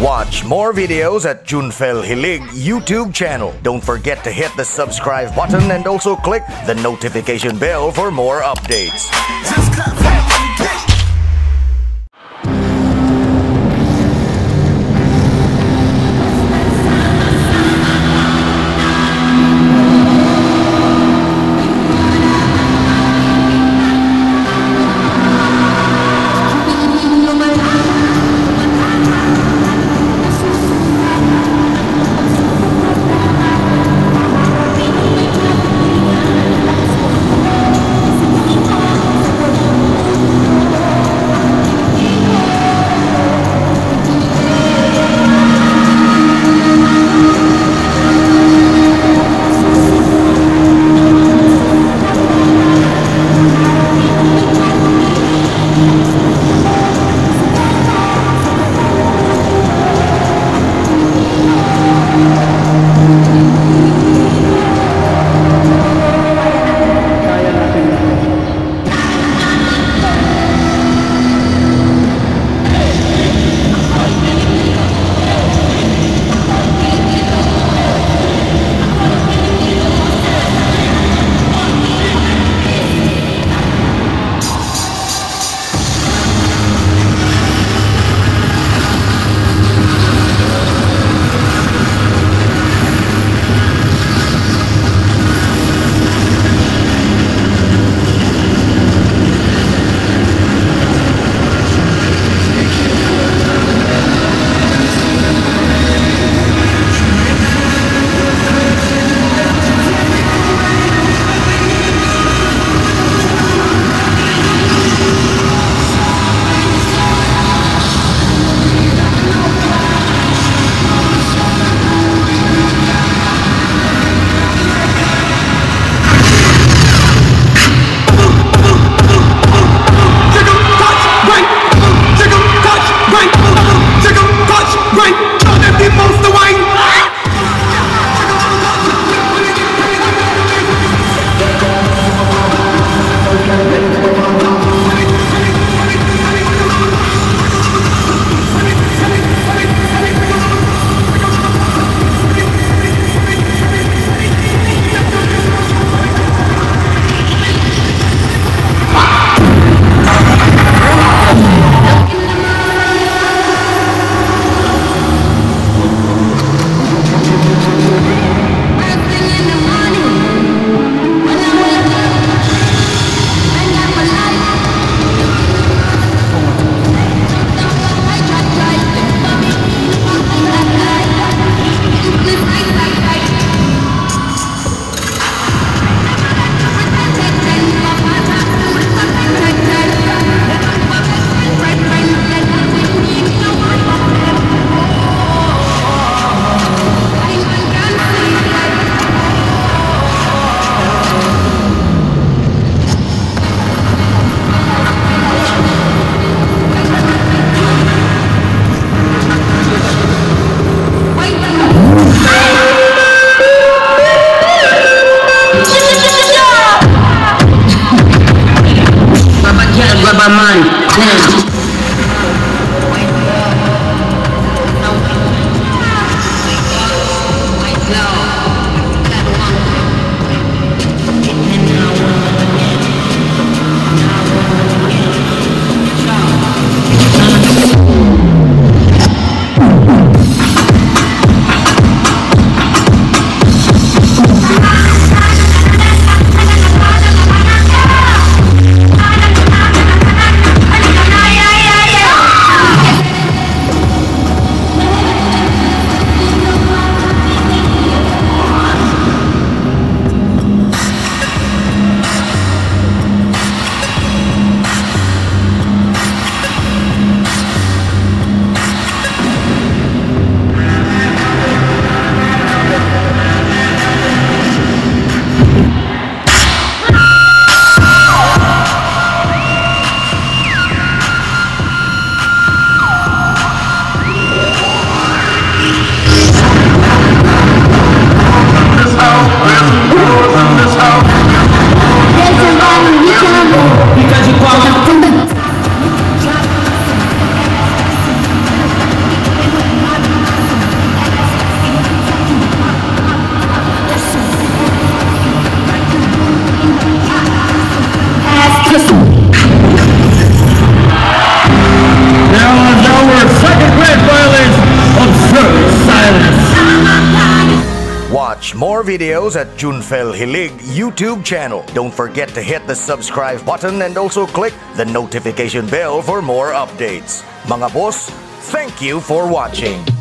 Watch more videos at Junfel Gilig YouTube channel. Don't forget to hit the subscribe button and also click the notification bell for more updates. my mind. Watch more videos at Junfel Gilig YouTube channel. Don't forget to hit the subscribe button and also click the notification bell for more updates. Mga boss, thank you for watching.